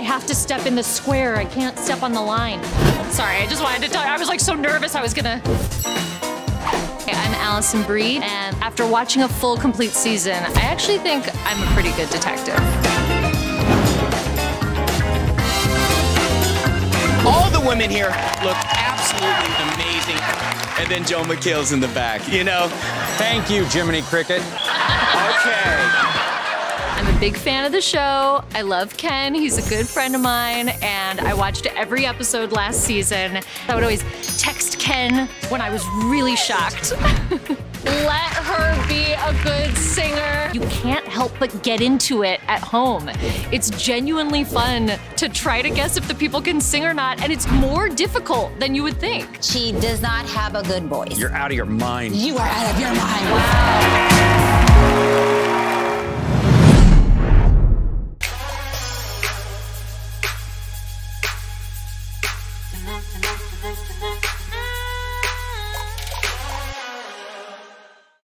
I have to step in the square. I can't step on the line. Sorry, I just wanted to tell you. I was like so nervous I was gonna. Hey, I'm Alison Brie, and after watching a full complete season, I actually think I'm a pretty good detective. All the women here look absolutely amazing. And then Joel McHale's in the back, you know? Thank you, Jiminy Cricket. Okay. I'm a big fan of the show. I love Ken. He's a good friend of mine, and I watched every episode last season. I would always text Ken when I was really shocked. Let her be a good singer. You can't help but get into it at home. It's genuinely fun to try to guess if the people can sing or not, and it's more difficult than you would think. She does not have a good voice. You're out of your mind. you are out of your mind. Wow.